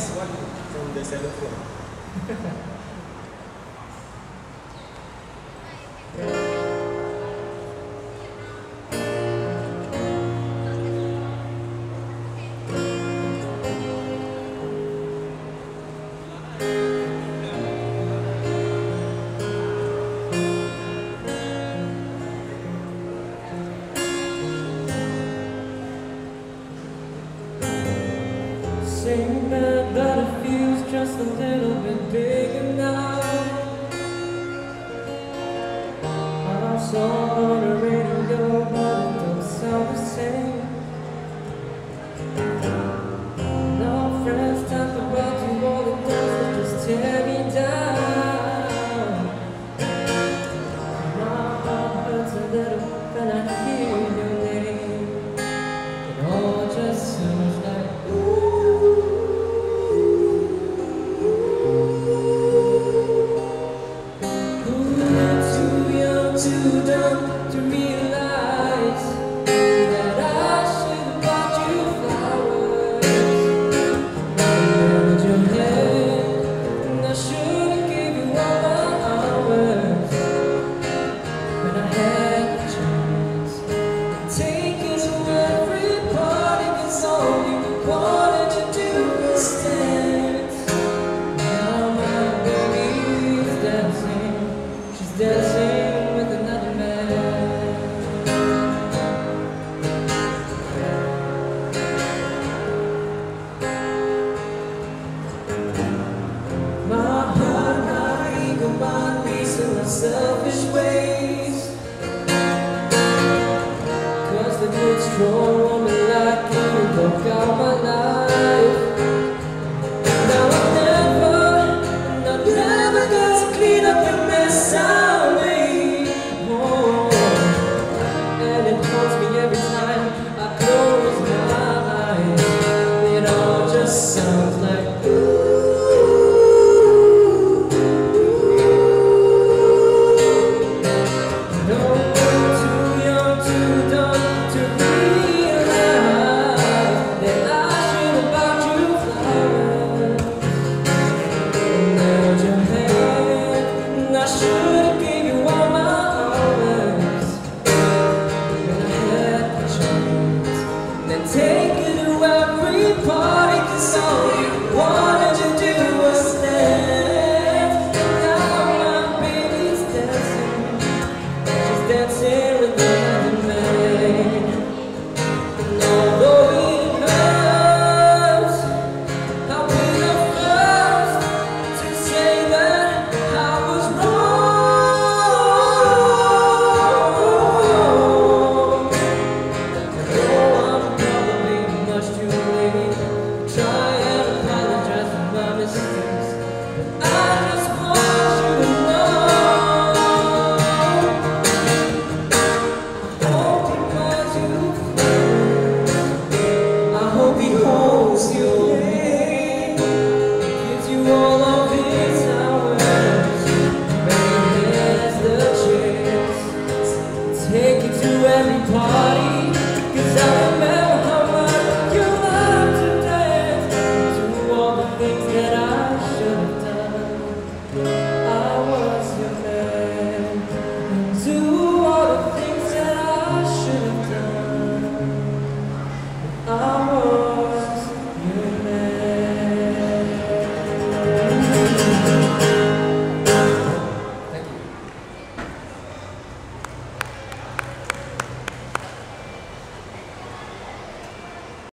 next one from the cellophone. same bed, but it feels just a little bit bigger now. I'm so selfish way.